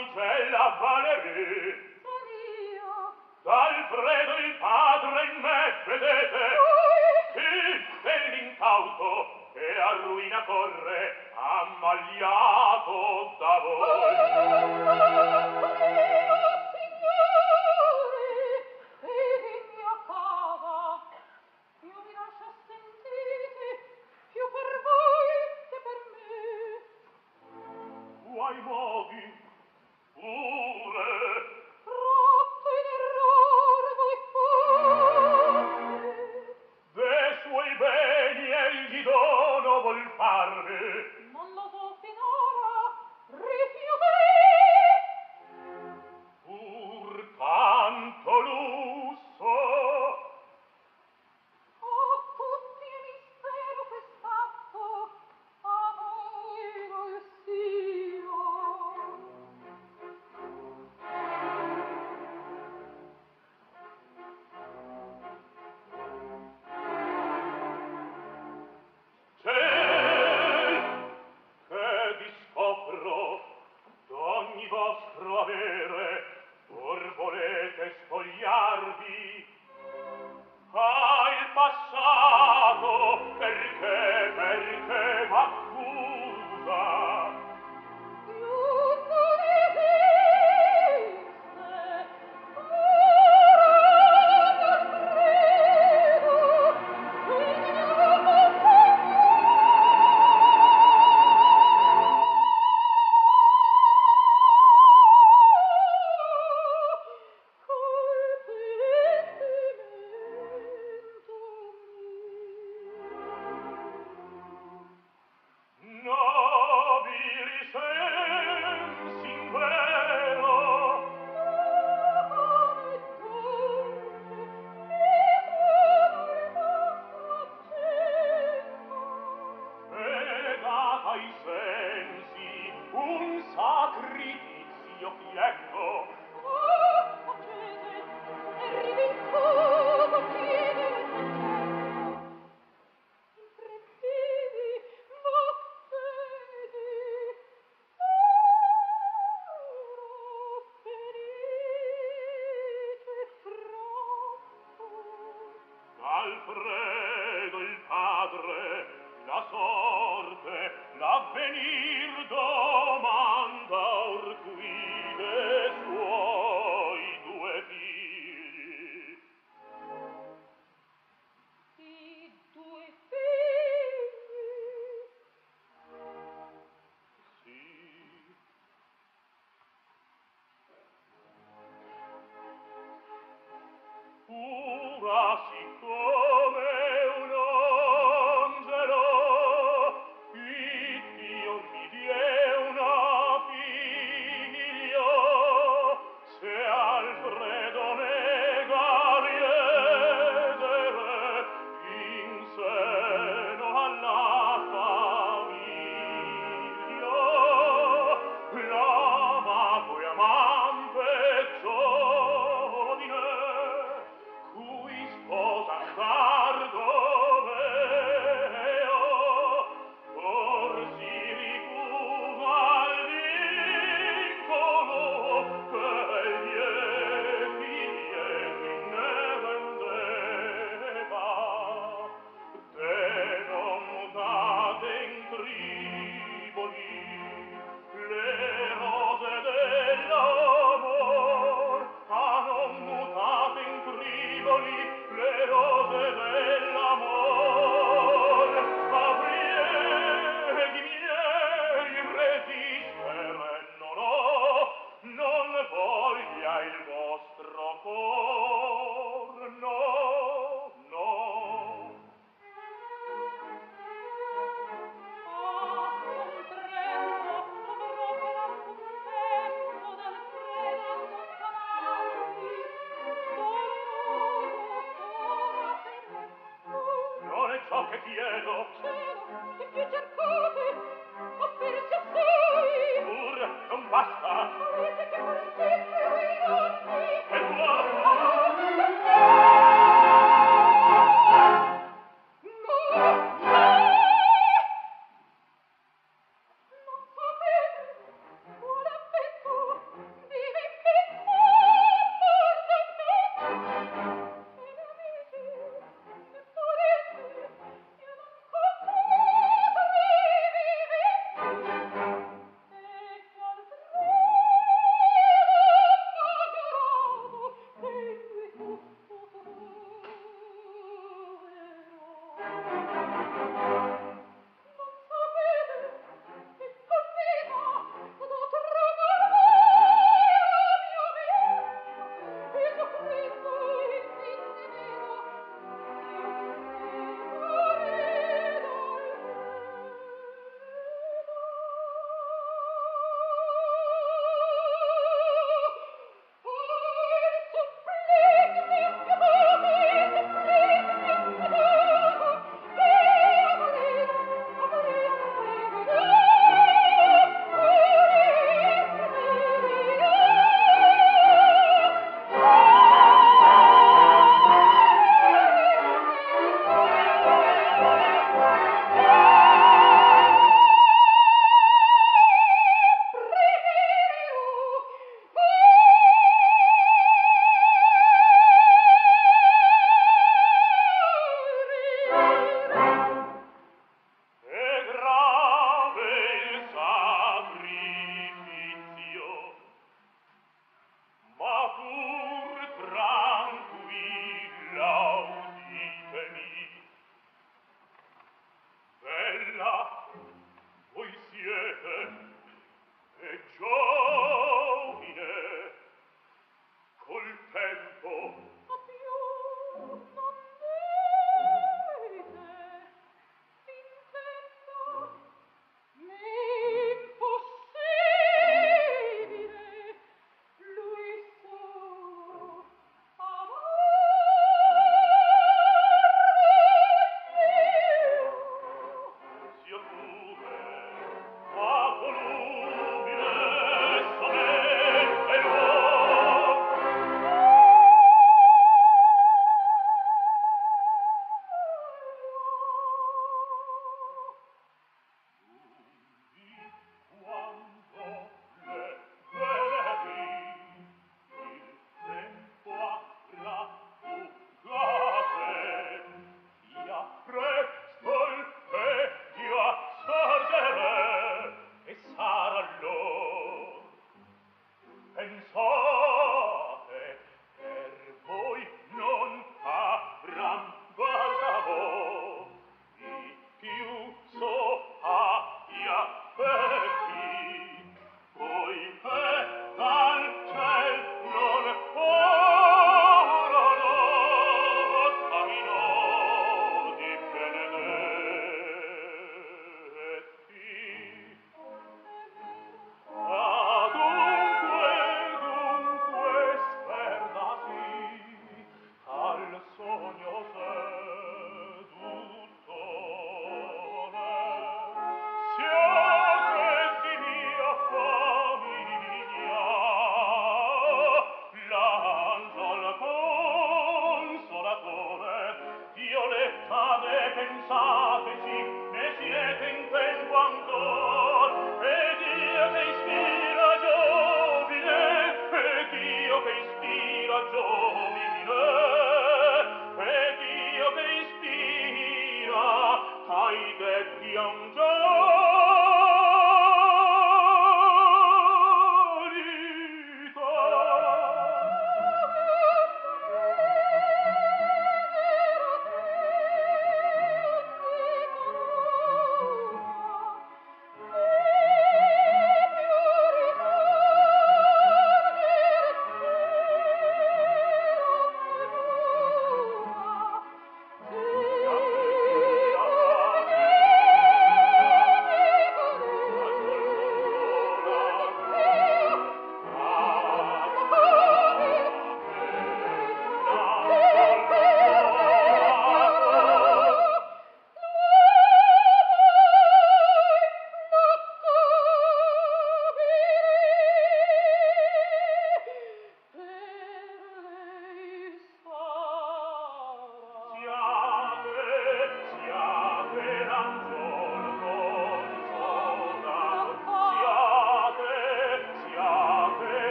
mitella Valerie?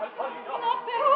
Not there.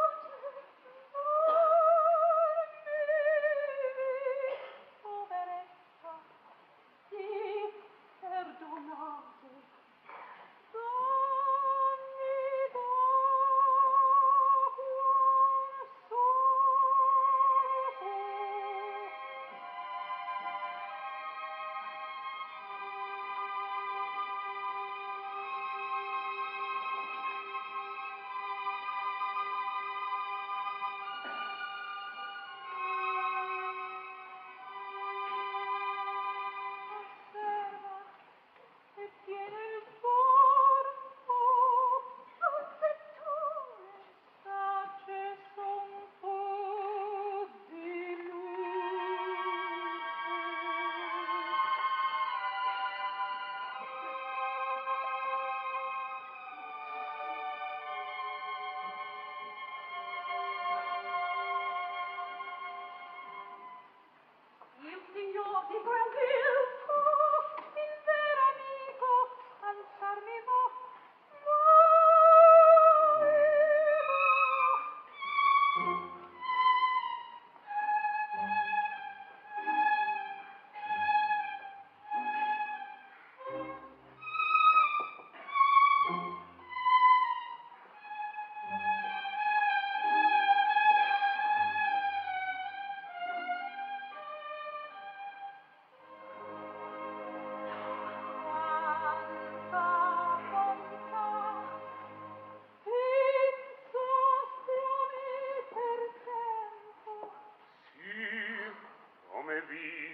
vi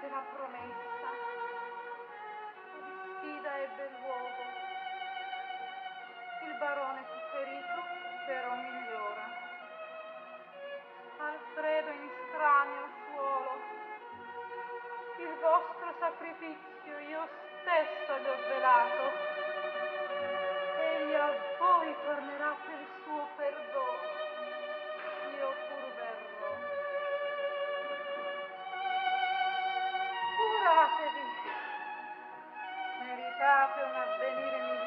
della promessa. Di sfida ebbe luogo. Il barone fu ferito, però migliora. Alfredo in estraneo al suolo. Il vostro sacrificio io stesso gli ho svelato. Egli a voi tornerà per Ciao, Fiume Avvenire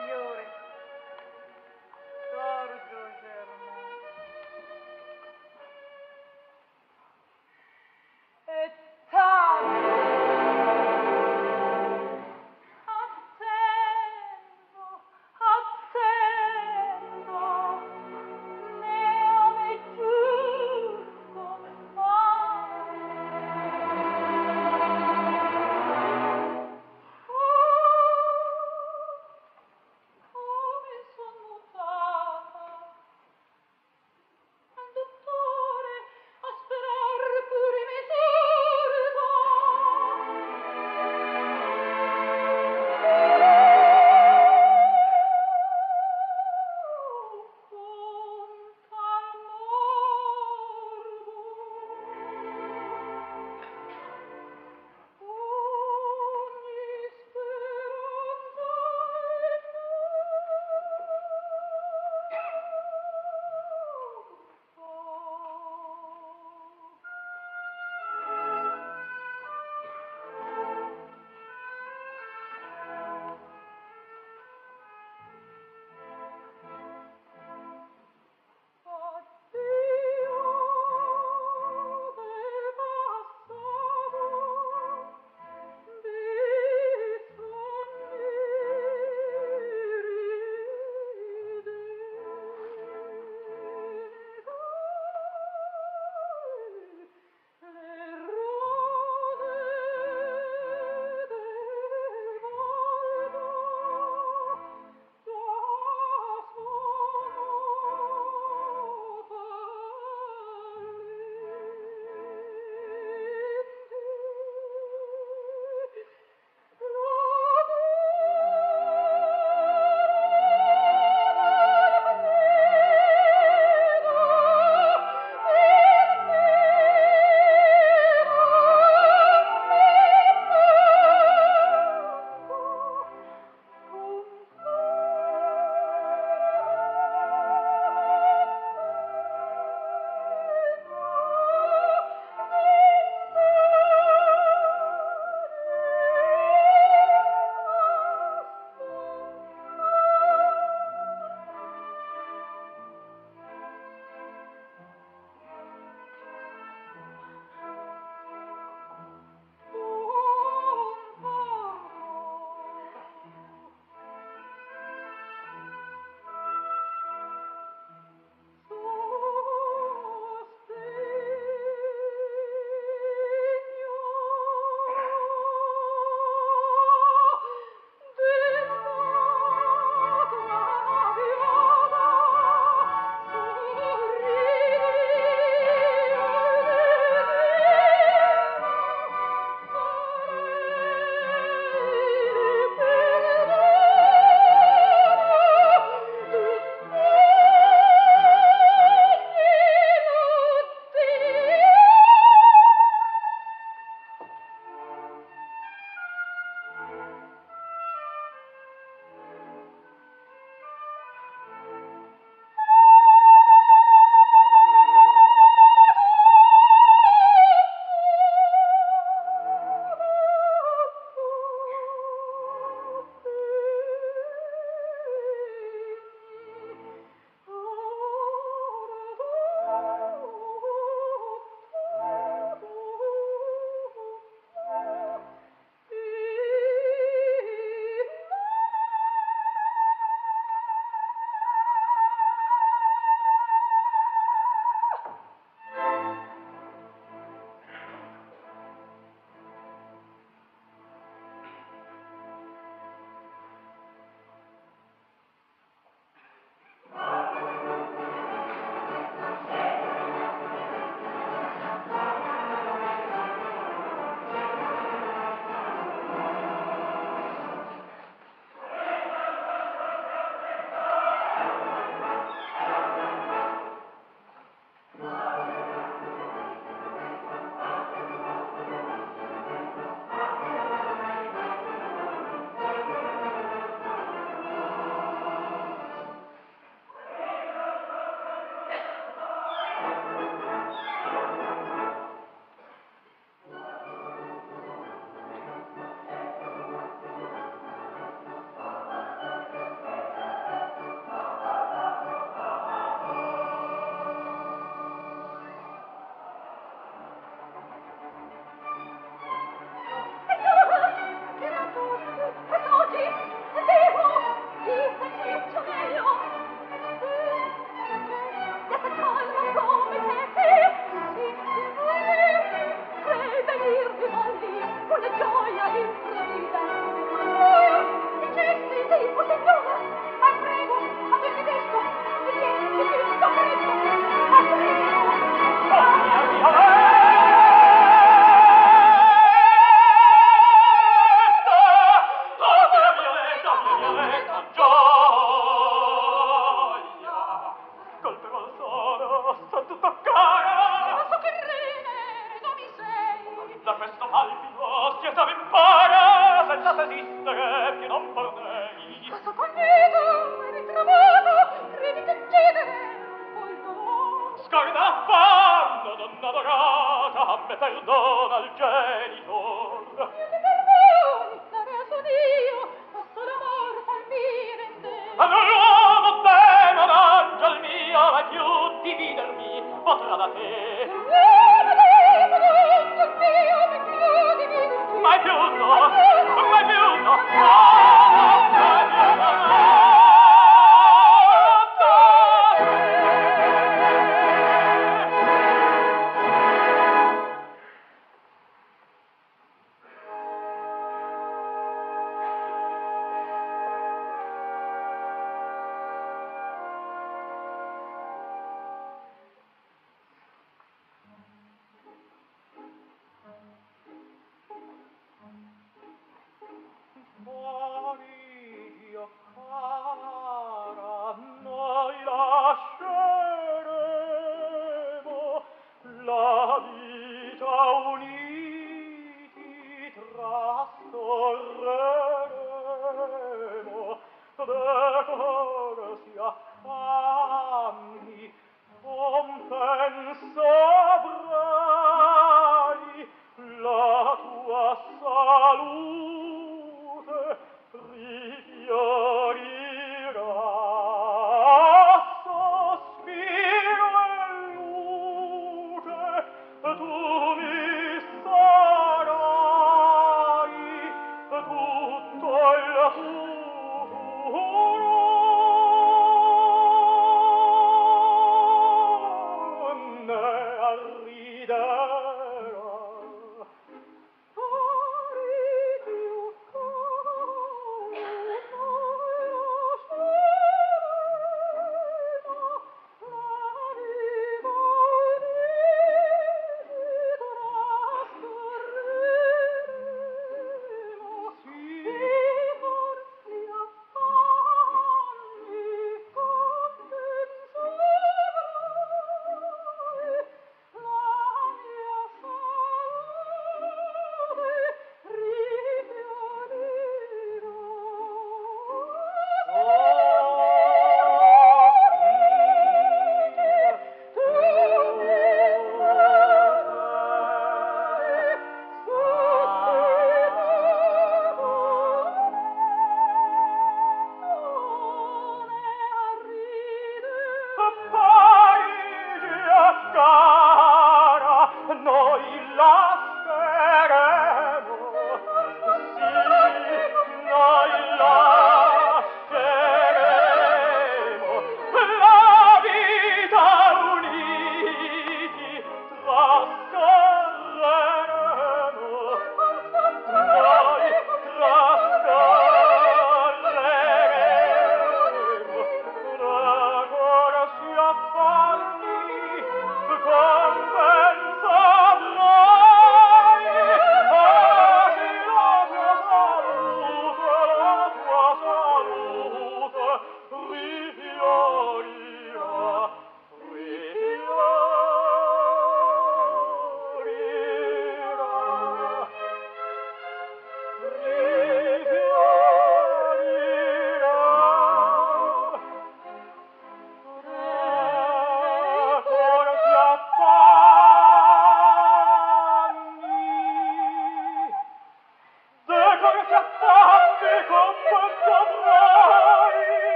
Amen.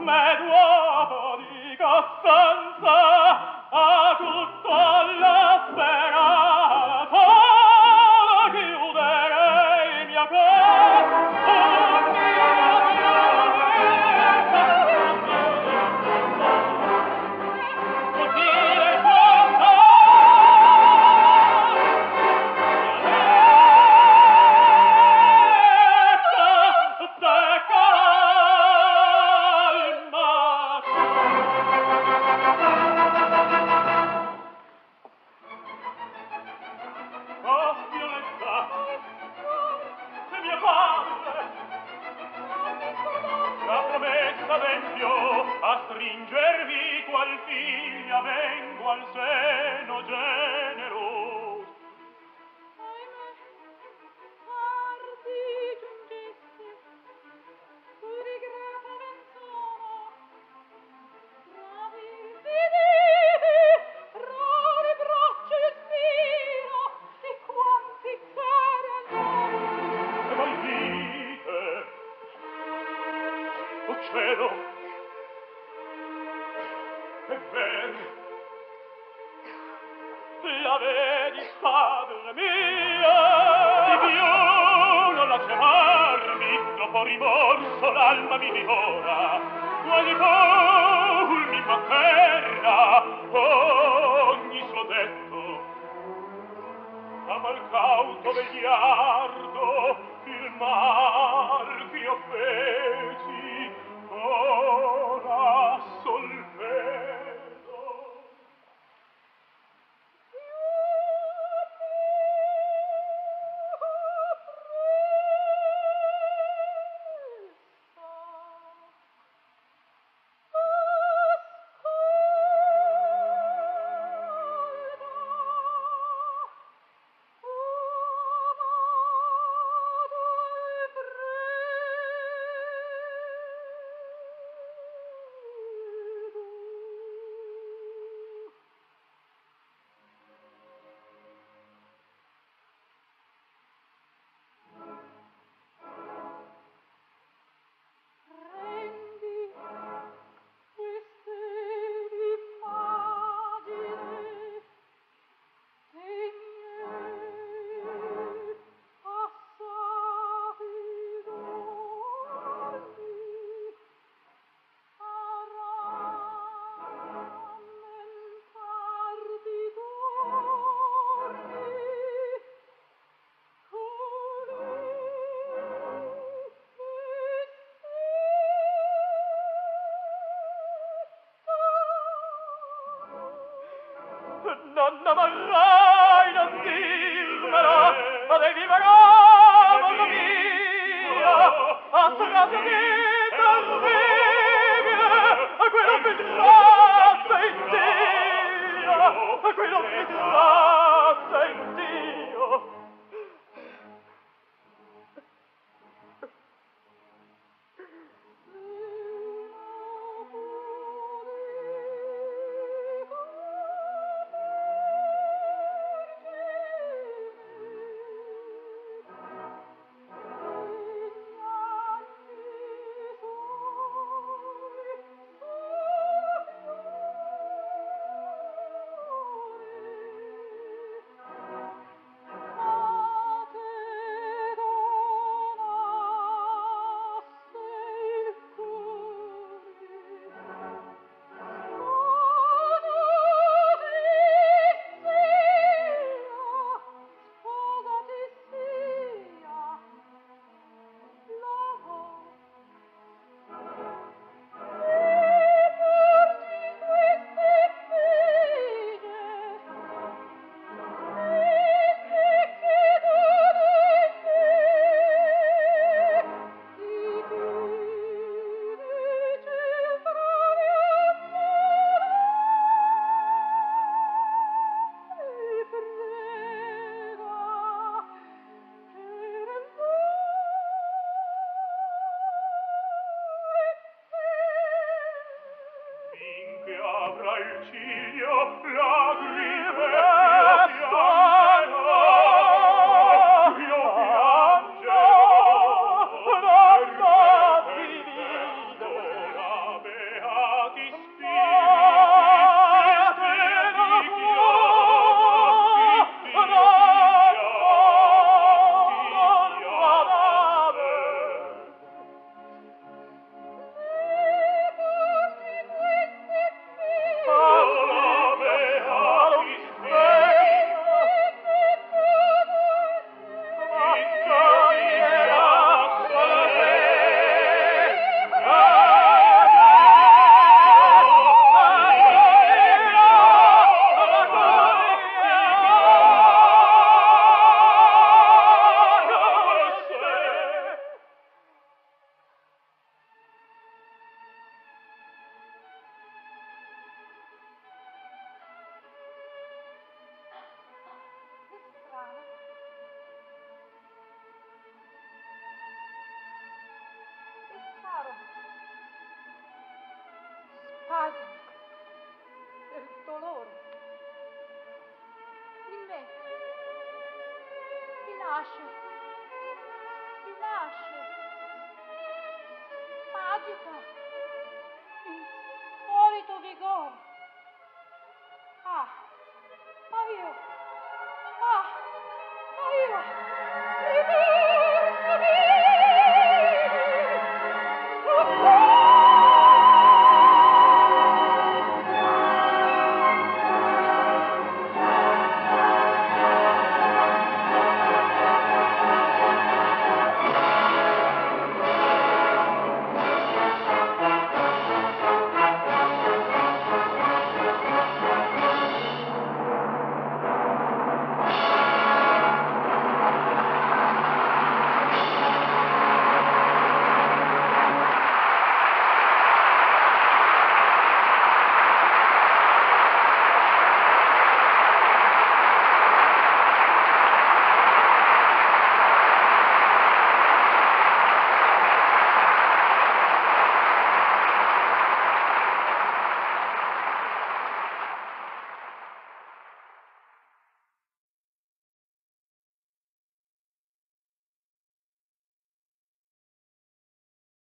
me duopo di costanza a tutti donna marrai non dirmelo ma dei vivrò mamma mia. A strada di terribile, a quello pedrata in te a quello pedrata in te